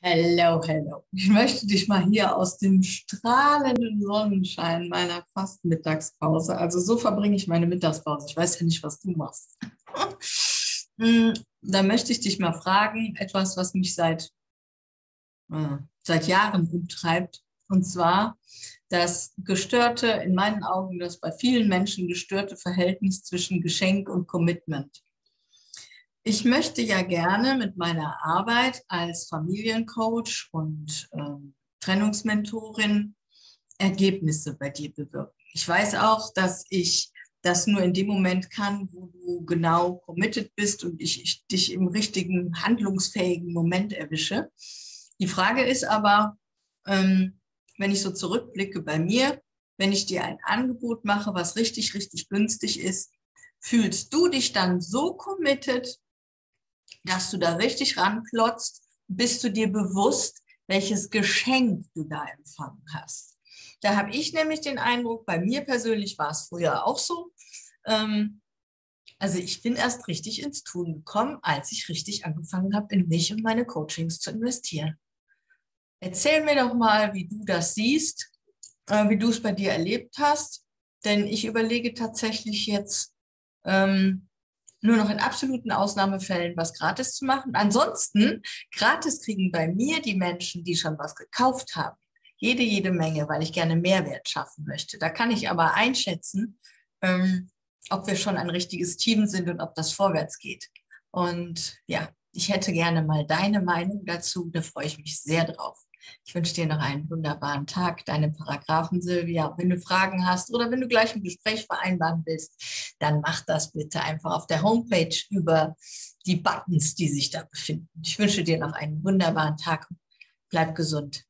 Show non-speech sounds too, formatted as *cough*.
Hello, hello. Ich möchte dich mal hier aus dem strahlenden Sonnenschein meiner fast Mittagspause, also so verbringe ich meine Mittagspause. Ich weiß ja nicht, was du machst. *laughs* Hm, da möchte ich dich mal fragen, etwas, was mich seit, äh, seit Jahren umtreibt, und zwar das gestörte, in meinen Augen, das bei vielen Menschen gestörte Verhältnis zwischen Geschenk und Commitment. Ich möchte ja gerne mit meiner Arbeit als Familiencoach und ähm, Trennungsmentorin Ergebnisse bei dir bewirken. Ich weiß auch, dass ich das nur in dem Moment kann, wo du genau committed bist und ich, ich dich im richtigen, handlungsfähigen Moment erwische. Die Frage ist aber, ähm, wenn ich so zurückblicke bei mir, wenn ich dir ein Angebot mache, was richtig, richtig günstig ist, fühlst du dich dann so committed, dass du da richtig ranklotzt, bist du dir bewusst, welches Geschenk du da empfangen hast. Da habe ich nämlich den Eindruck, bei mir persönlich war es früher auch so. Ähm, also ich bin erst richtig ins Tun gekommen, als ich richtig angefangen habe, in mich und meine Coachings zu investieren. Erzähl mir doch mal, wie du das siehst, äh, wie du es bei dir erlebt hast, denn ich überlege tatsächlich jetzt, ähm, nur noch in absoluten Ausnahmefällen was gratis zu machen. Ansonsten, gratis kriegen bei mir die Menschen, die schon was gekauft haben, jede, jede Menge, weil ich gerne Mehrwert schaffen möchte. Da kann ich aber einschätzen, ähm, ob wir schon ein richtiges Team sind und ob das vorwärts geht. Und ja, ich hätte gerne mal deine Meinung dazu. Da freue ich mich sehr drauf. Ich wünsche dir noch einen wunderbaren Tag, deine Paragraphen, Silvia. Wenn du Fragen hast oder wenn du gleich ein Gespräch vereinbaren willst, dann mach das bitte einfach auf der Homepage über die Buttons, die sich da befinden. Ich wünsche dir noch einen wunderbaren Tag. Bleib gesund.